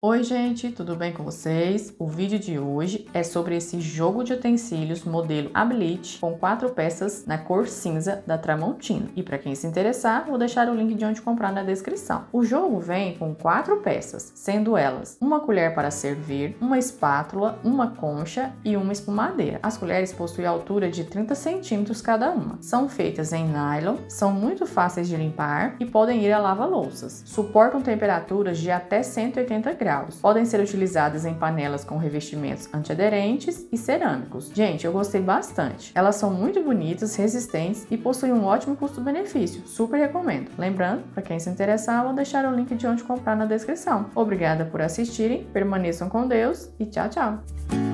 Oi gente, tudo bem com vocês? O vídeo de hoje é sobre esse jogo de utensílios modelo Abilite com quatro peças na cor cinza da Tramontina. E para quem se interessar, vou deixar o link de onde comprar na descrição. O jogo vem com quatro peças, sendo elas uma colher para servir, uma espátula, uma concha e uma espumadeira. As colheres possuem altura de 30 centímetros cada uma. São feitas em nylon, são muito fáceis de limpar e podem ir a lava-louças. Suportam temperaturas de até 180 graus graus. Podem ser utilizadas em panelas com revestimentos antiaderentes e cerâmicos. Gente, eu gostei bastante. Elas são muito bonitas, resistentes e possuem um ótimo custo-benefício. Super recomendo. Lembrando, para quem se interessar, vou deixar o link de onde comprar na descrição. Obrigada por assistirem, permaneçam com Deus e tchau, tchau!